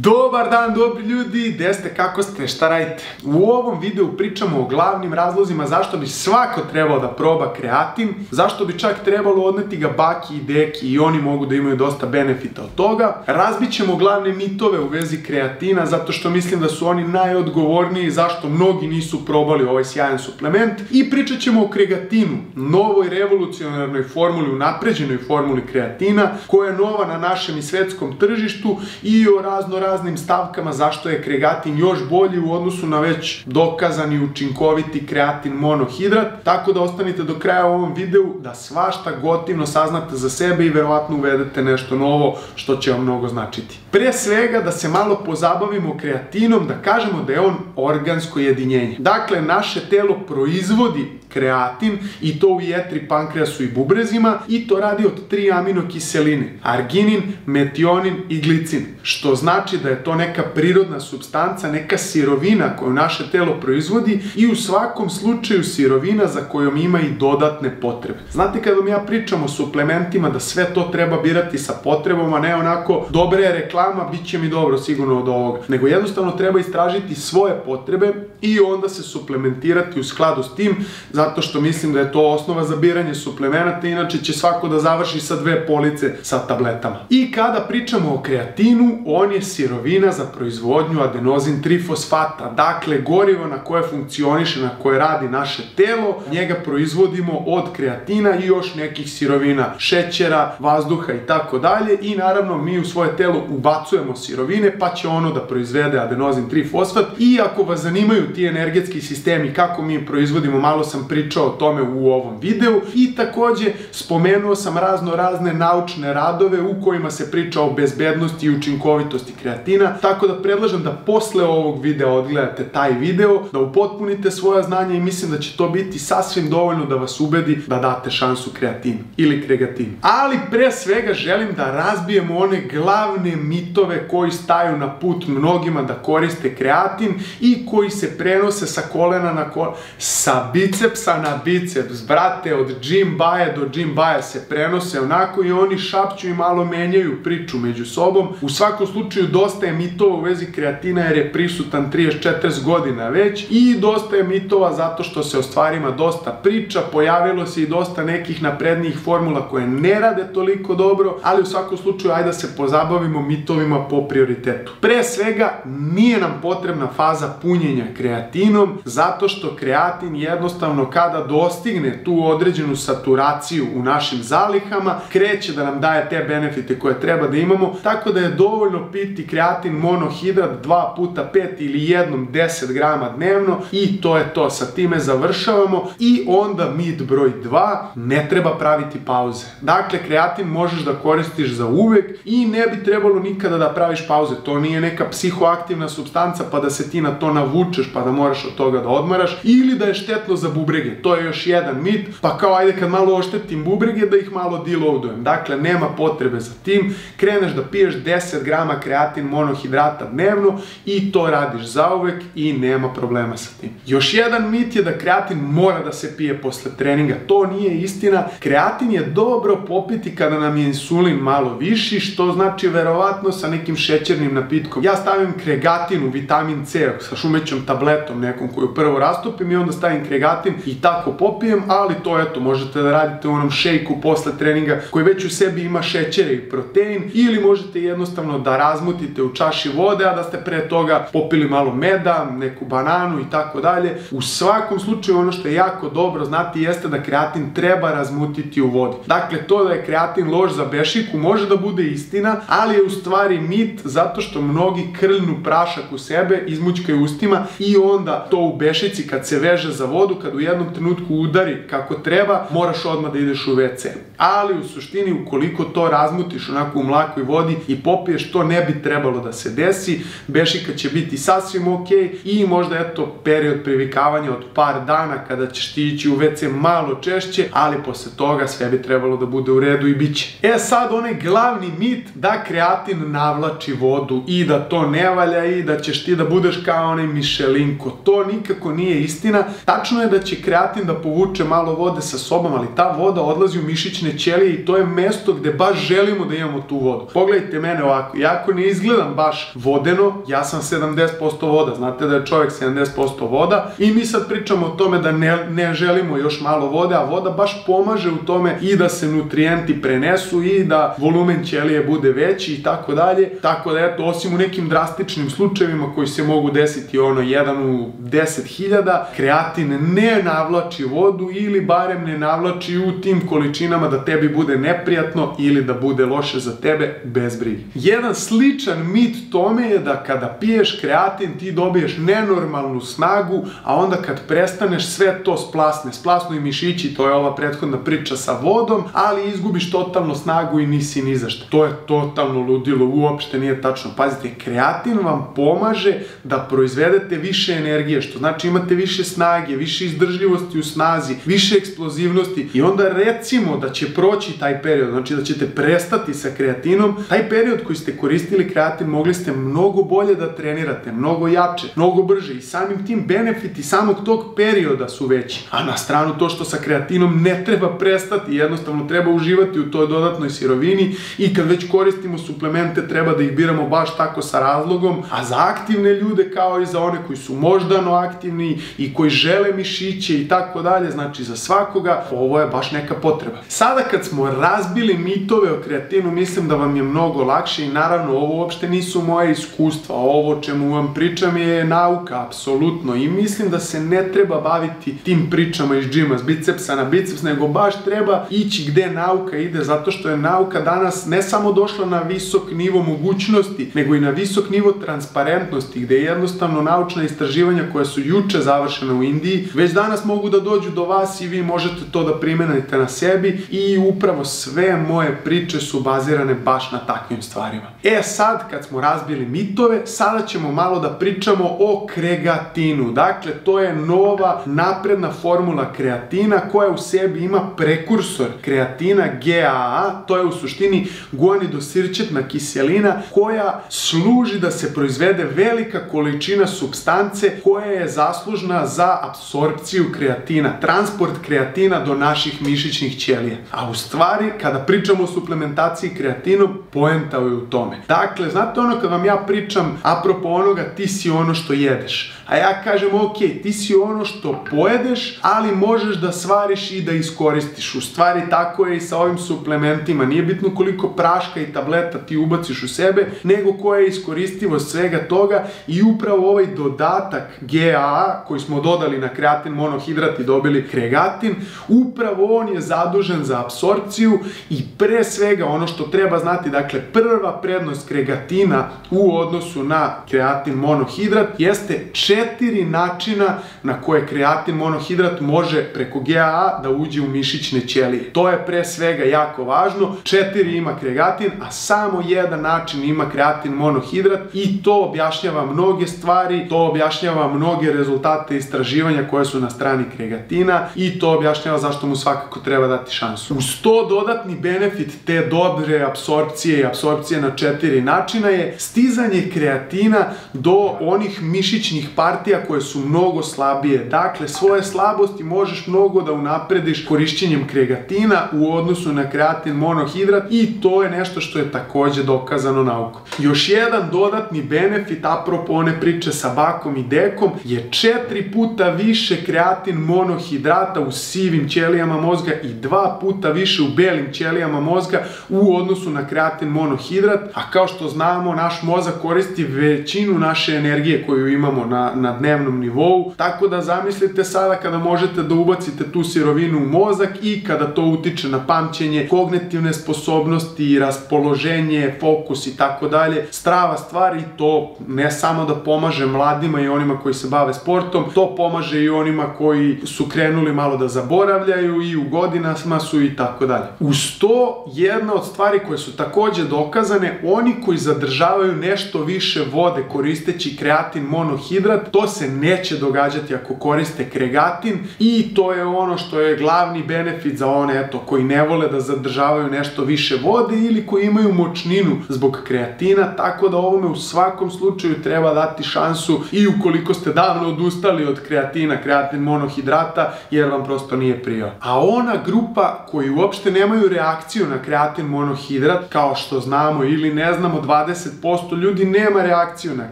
Dobar dan, dobri ljudi, gde ste, kako ste, šta radite? U ovom videu pričamo o glavnim razlozima zašto bi svako trebao da proba kreatin, zašto bi čak trebalo odneti ga baki i deki i oni mogu da imaju dosta benefita od toga. Razbit ćemo glavne mitove u vezi kreatina zato što mislim da su oni najodgovorniji zašto mnogi nisu probali ovaj sjajan suplement i pričat ćemo o kreatinu, novoj revolucionarnoj formuli, unapređenoj formuli kreatina koja je nova na našem i svetskom tržištu i o razno raznim stavkama zašto je kreatin još bolji u odnosu na već dokazani učinkoviti kreatin monohidrat, tako da ostanite do kraja u ovom videu da svašta gotivno saznate za sebe i verovatno uvedete nešto novo što će vam mnogo značiti. Pre svega da se malo pozabavimo kreatinom, da kažemo da je on organsko jedinjenje. Dakle, naše telo proizvodi kreatin i to u jetri, pankreasu i bubrezima i to radi od tri aminokiseline, arginin, metionin i glicin, što znači da je to neka prirodna substanca, neka sirovina koju naše telo proizvodi i u svakom slučaju sirovina za kojom ima i dodatne potrebe. Znate kada vam ja pričam o suplementima da sve to treba birati sa potrebama, ne onako dobra je reklama, bit će mi dobro sigurno od ovoga, nego jednostavno treba istražiti svoje potrebe i onda se suplementirati u skladu s tim, zato što mislim da je to osnova za biranje suplemenata, inače će svako da završi sa dve police sa tabletama. I kada pričamo o kreatinu, on je sirovina za proizvodnju adenozin trifosfata, dakle gorivo na koje funkcioniše, na koje radi naše telo, njega proizvodimo od kreatina i još nekih sirovina, šećera, vazduha i tako dalje. I naravno mi u svoje telo ubacujemo sirovine pa će ono da proizvede adenozin trifosfat. I ako vas zanimaju ti energetski sistemi kako mi proizvodimo, malo sam pričao o tome u ovom videu. I takođe spomenuo sam razno razne naučne radove u kojima se priča o bezbednosti i učinkovitosti kreatina, tako da predlažem da posle ovog videa odgledate taj video, da upotpunite svoja znanja i mislim da će to biti sasvim dovoljno da vas ubedi da date šansu kreatinu ili kregatinu. Ali pre svega želim da razbijemo one glavne mitove koji staju na put mnogima da koriste kreatin i koji se prenose sa kolena na kolena, sa bicepsa na biceps, brate, od gym baje do gym baje se prenose onako i oni šapću i malo menjaju priču među sobom. U svakom slučaju dosta je mitova u vezi kreatina jer je prisutan 30-40 godina već i dosta je mitova zato što se o stvarima dosta priča, pojavilo se i dosta nekih naprednijih formula koje ne rade toliko dobro, ali u svakom slučaju ajde da se pozabavimo mitovima po prioritetu. Pre svega nije nam potrebna faza punjenja kreatinom zato što kreatin jednostavno kada dostigne tu određenu saturaciju u našim zalihama kreće da nam daje te benefite koje treba da imamo, tako da je dovoljno piti kreatin monohidrat 2 puta 5 ili jednom 10 grama dnevno i to je to. Sa time završavamo i onda mit broj 2, ne treba praviti pauze. Dakle, kreatin možeš da koristiš za uvek i ne bi trebalo nikada da praviš pauze. To nije neka psihoaktivna substanca pa da se ti na to navučeš pa da moraš od toga da odmaraš ili da je štetno za bubrege. To je još jedan mit, pa kao ajde kad malo oštetim bubrege da ih malo deloadujem. Dakle, nema potrebe za tim. Kreneš da piješ 10 grama kreatin monohidrata dnevno i to radiš zauvek i nema problema sa tim. Još jedan mit je da kreatin mora da se pije posle treninga. To nije istina. Kreatin je dobro popiti kada nam je insulin malo viši, što znači verovatno sa nekim šećernim napitkom. Ja stavim kregatinu, vitamin C, sa šumećom tabletom nekom koju prvo rastopim i onda stavim kregatin i tako popijem, ali to eto, možete da radite u onom šejku posle treninga koji već u sebi ima šećere i protein ili možete jednostavno da razmutite u čaši vode, a da ste pre toga popili malo meda, neku bananu i tako dalje. U svakom slučaju ono što je jako dobro znati jeste da kreatin treba razmutiti u vodi. Dakle, to da je kreatin loš za bešiku može da bude istina, ali je u stvari mit zato što mnogi krljnu prašak u sebe, izmućkaju ustima i onda to u bešici kad se veže za vodu, kad u jednom trenutku udari kako treba, moraš odmah da ideš u WC. Ali u suštini ukoliko to razmutiš onako u mlakoj vodi i popiješ, to ne bi trebalo da se desi, bešika će biti sasvim ok i možda eto period privikavanja od par dana kada ćeš ti ići u WC malo češće, ali posle toga sve bi trebalo da bude u redu i bit će. E sad onaj glavni mit da kreatin navlači vodu i da to ne valja i da ćeš ti da budeš kao onaj mišelinko. To nikako nije istina. Tačno je da će kreatin da povuče malo vode sa sobom, ali ta voda odlazi u mišićne ćelije i to je mesto gde baš želimo da imamo tu vodu. Pogledajte mene ovako, jako ne izgleda izgledam baš vodeno, ja sam 70% voda, znate da je čovjek 70% voda i mi sad pričamo o tome da ne, ne želimo još malo vode, a voda baš pomaže u tome i da se nutrijenti prenesu i da volumen ćelije bude veći i tako dalje. Tako da eto, osim u nekim drastičnim slučajevima koji se mogu desiti ono jedan u 10.000, kreatin ne navlači vodu ili barem ne navlači u tim količinama da tebi bude neprijatno ili da bude loše za tebe bez brige. Jedan sličan mit tome je da kada piješ kreatin ti dobiješ nenormalnu snagu, a onda kad prestaneš sve to splasne, splasnu i mišići, to je ova prethodna priča sa vodom, ali izgubiš totalno snagu i nisi ni za što. To je totalno ludilo, uopšte nije tačno. Pazite, kreatin vam pomaže da proizvedete više energije, što znači imate više snage, više izdržljivosti u snazi, više eksplozivnosti i onda recimo da će proći taj period, znači da ćete prestati sa kreatinom, taj period koji ste koristili kreatin mogli ste mnogo bolje da trenirate, mnogo jače, mnogo brže i samim tim benefiti samog tog perioda su veći. A na stranu to što sa kreatinom ne treba prestati, jednostavno treba uživati u toj dodatnoj sirovini i kad već koristimo suplemente treba da ih biramo baš tako sa razlogom, a za aktivne ljude kao i za one koji su moždano aktivni i koji žele mišiće i tako dalje, znači za svakoga ovo je baš neka potreba. Sada kad smo razbili mitove o kreatinu, mislim da vam je mnogo lakše i naravno ovo uopšte nisu moje iskustva, ovo čemu vam pričam je nauka, apsolutno, i mislim da se ne treba baviti tim pričama iz džima, s bicepsa na biceps, nego baš treba ići gde nauka ide, zato što je nauka danas ne samo došla na visok nivo mogućnosti, nego i na visok nivo transparentnosti, gde jednostavno naučna istraživanja koja su juče završena u Indiji, već danas mogu da dođu do vas i vi možete to da primenite na sebi i upravo sve moje priče su bazirane baš na takvim stvarima. E sad, kad smo razbili mitove, sada ćemo malo da pričamo o kregatinu. Dakle, to je nova napredna formula kreatina koja u sebi ima prekursor kreatina GAA, to je u suštini guanidosirčetna kiselina koja služi da se proizvede velika količina substance koja je zaslužna za apsorpciju kreatina, transport kreatina do naših mišićnih ćelija. A u stvari, kada pričamo o suplementaciji kreatinom, poenta je u tome. Dakle, znate ono kad vam ja pričam apropo onoga ti si ono što jedeš. A ja kažem, ok, ti si ono što pojedeš, ali možeš da svariš i da iskoristiš. U stvari tako je i sa ovim suplementima. Nije bitno koliko praška i tableta ti ubaciš u sebe, nego koja je iskoristivost svega toga i upravo ovaj dodatak GAA koji smo dodali na kreatin monohidrat i dobili kregatin, upravo on je zadužen za apsorpciju i pre svega ono što treba znati, dakle prva prednost kregatina u odnosu na kreatin monohidrat jeste četiri načina na koje kreatin monohidrat može preko GAA da uđe u mišićne ćelije. To je pre svega jako važno. Četiri ima kreatin, a samo jedan način ima kreatin monohidrat i to objašnjava mnoge stvari, to objašnjava mnoge rezultate istraživanja koje su na strani kreatina i to objašnjava zašto mu svakako treba dati šansu. Uz to dodatni benefit te dobre apsorpcije i apsorpcije na četiri načina je stizanje kreatina do onih mišićnih partija koje su mnogo slabije. Dakle, svoje slabosti možeš mnogo da unaprediš korišćenjem kregatina u odnosu na kreatin monohidrat i to je nešto što je takođe dokazano naukom. Još jedan dodatni benefit, apropo one priče sa bakom i dekom, je četiri puta više kreatin monohidrata u sivim ćelijama mozga i dva puta više u belim ćelijama mozga u odnosu na kreatin monohidrat, a kao što znamo, naš mozak koristi većinu naše energije koju imamo na, na dnevnom nivou, tako da zamislite sada kada možete da ubacite tu sirovinu u mozak i kada to utiče na pamćenje, kognitivne sposobnosti, raspoloženje, fokus i tako dalje, strava stvar i to ne samo da pomaže mladima i onima koji se bave sportom, to pomaže i onima koji su krenuli malo da zaboravljaju i u godinama su i tako dalje. Uz to, jedna od stvari koje su takođe dokazane, oni koji zadržavaju nešto više vode koristeći kreatin monohidrat, to se neće događati ako koriste kregatin i to je ono što je glavni benefit za one eto, koji ne vole da zadržavaju nešto više vode ili koji imaju močninu zbog kreatina, tako da ovome u svakom slučaju treba dati šansu i ukoliko ste davno odustali od kreatina, kreatin monohidrata, jer vam prosto nije prijao. A ona grupa koji uopšte nemaju reakciju na kreatin monohidrat, kao što znamo ili ne znamo, 20% ljudi nema reakciju na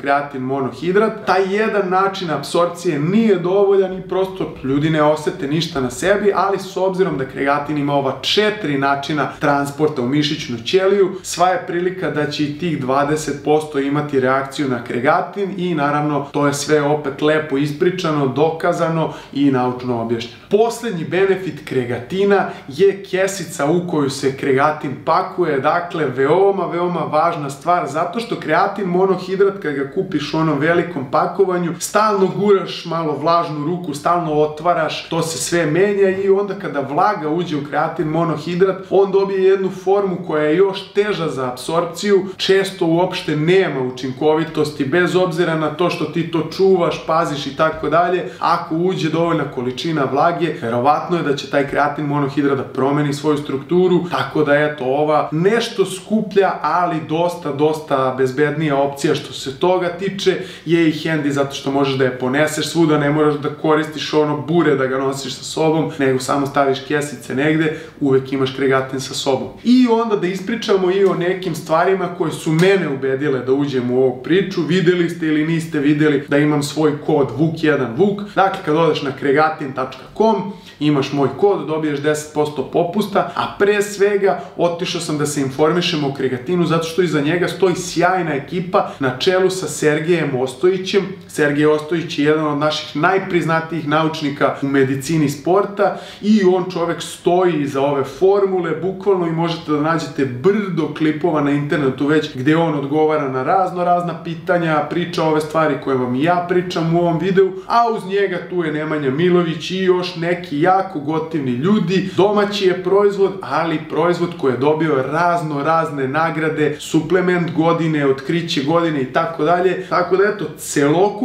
kreatin monohidrat. Taj jedan način apsorpcije nije dovoljan i prosto ljudi ne osete ništa na sebi, ali s obzirom da kreatin ima ova četiri načina transporta u mišićnu ćeliju, sva je prilika da će i tih 20% imati reakciju na kreatin i naravno to je sve opet lepo ispričano, dokazano i naučno objašnjeno. Poslednji benefit kregatina je kesica u koju se kreatin pakuje, dakle veoma, veoma važna stvar zato što kreatin monohidrat kad ga kupiš u onom velikom pakovanju, stalno guraš malo vlažnu ruku, stalno otvaraš, to se sve menja i onda kada vlaga uđe u kreatin monohidrat, on dobije jednu formu koja je još teža za apsorpciju, često uopšte nema učinkovitosti, bez obzira na to što ti to čuvaš, paziš i tako dalje, ako uđe dovoljna količina vlage, verovatno je da će taj kreatin monohidrat da promeni svoju strukturu, tako da eto ova nešto skuplja, ali dosta, dosta bezbednija opcija što se toga tiče je i handy zato što možeš da je poneseš svuda, ne moraš da koristiš ono bure da ga nosiš sa sobom, nego samo staviš kesice negde, uvek imaš kregatin sa sobom. I onda da ispričamo i o nekim stvarima koje su mene ubedile da uđem u ovu priču, videli ste ili niste videli da imam svoj kod VUK1VUK, dakle kad odeš na kregatin.com imaš moj kod, dobiješ 10% popusta, a pre svega otišao sam da se informišem o kregatinu zato što iza njega stoji sjajna ekipa na čelu sa Sergejem Ostojićem. Sergej Ostojić je jedan od naših najpriznatijih naučnika u medicini sporta i on čovek stoji iza ove formule, bukvalno i možete da nađete brdo klipova na internetu već gde on odgovara na razno razna pitanja, priča ove stvari koje vam ja pričam u ovom videu, a uz njega tu je Nemanja Milović i još neki jako gotivni ljudi. Domaći je proizvod, ali proizvod koji je dobio razno razne nagrade, suplement godine, otkriće godine i tako dalje. Tako da eto,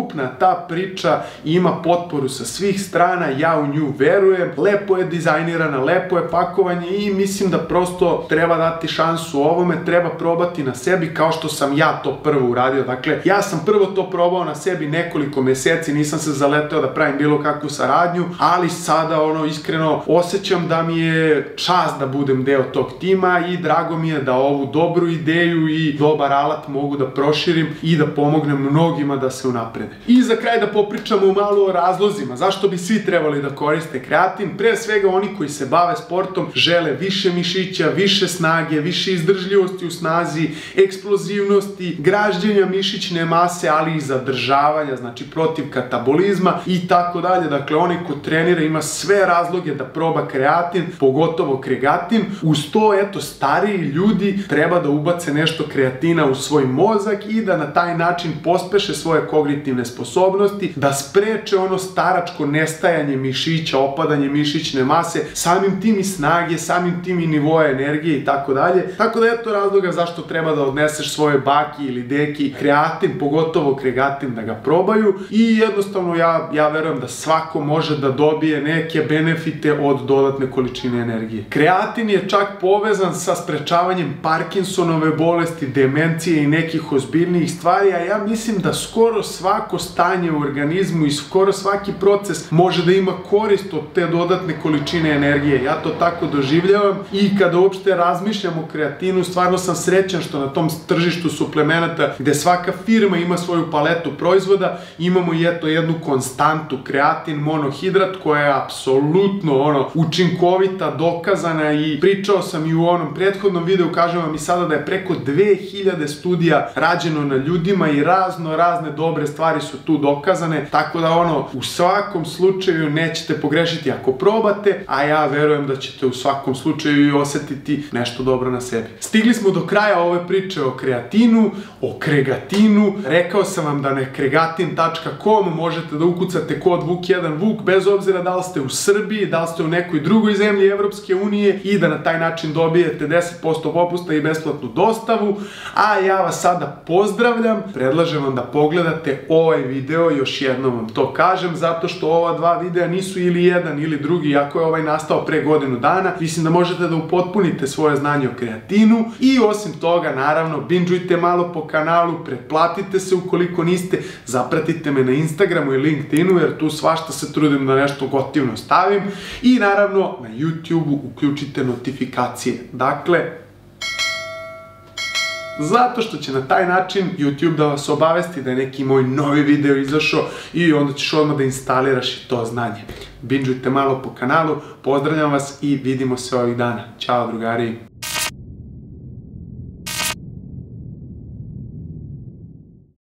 celokupna ta priča ima potporu sa svih strana, ja u nju verujem. Lepo je dizajnirana, lepo je pakovanje i mislim da prosto treba dati šansu ovome, treba probati na sebi kao što sam ja to prvo uradio. Dakle, ja sam prvo to probao na sebi nekoliko meseci, nisam se zaleteo da pravim bilo kakvu saradnju, ali sada ono iskreno osjećam da mi je čast da budem deo tog tima i drago mi je da ovu dobru ideju i dobar alat mogu da proširim i da pomognem mnogima da se unaprede. I za kraj da popričamo malo o razlozima, zašto bi svi trebali da koriste kreatin, pre svega oni koji se bave sportom žele više mišića, više snage, više izdržljivosti u snazi, eksplozivnosti, gražđenja mišićne mase, ali i zadržavanja, znači protiv katabolizma i tako dalje. Dakle, onaj ko trenira ima sve razloge da proba kreatin, pogotovo kregatin. Uz to, eto, stariji ljudi treba da ubace nešto kreatina u svoj mozak i da na taj način pospeše svoje kognitivne sposobnosti, da spreče ono staračko nestajanje mišića, opadanje mišićne mase, samim tim i snage, samim tim i nivoje energije i tako dalje. Tako da eto razloga zašto treba da odneseš svoje baki ili deki kreatin, pogotovo kregatin da ga probaju i jednostavno ja, ja verujem da svako može da dobije neke benefite od dodatne količine energije. Kreatin je čak povezan sa sprečavanjem Parkinsonove bolesti, demencije i nekih ozbiljnijih stvari, a ja mislim da skoro svako stanje u organizmu i skoro svaki proces može da ima korist od te dodatne količine energije. Ja to tako doživljavam i kada uopšte razmišljam o kreatinu, stvarno sam srećan što na tom tržištu suplemenata gde svaka firma ima svoju paletu proizvoda, imamo i eto jednu konstantu kreatin monohidrat koja je apsolutno ono učinkovita, dokazana i pričao sam i u onom prethodnom videu, kažem vam i sada da je preko 2000 studija rađeno na ljudima i razno razne dobre stvari su tu dokazane, tako da ono u svakom slučaju nećete pogrešiti ako probate, a ja verujem da ćete u svakom slučaju i osetiti nešto dobro na sebi. Stigli smo do kraja ove priče o kreatinu, o kregatinu. Rekao sam vam da na kregatin.com možete da ukucate kod VUK1VUK bez obzira da li ste u Srbiji, da li ste u nekoj drugoj zemlji Evropske unije i da na taj način dobijete 10% popusta i besplatnu dostavu. A ja vas sada pozdravljam, predlažem vam da pogledate ovaj video, još jednom vam to kažem, zato što ova dva videa nisu ili jedan ili drugi, ako je ovaj nastao pre godinu dana. Mislim da možete da upotpunite svoje znanje o kreatinu i osim toga, naravno, binđujte malo po kanalu, pretplatite se ukoliko niste, zapratite me na Instagramu i LinkedInu, jer tu svašta se trudim da nešto gotivno stavim i naravno na YouTubeu uključite notifikacije. Dakle, Zato što će na taj način YouTube da vas obavesti da je neki moj novi video izašao i onda ćeš odmah da instaliraš i to znanje. Binđujte malo po kanalu, pozdravljam vas i vidimo se ovih dana. Ćao drugari!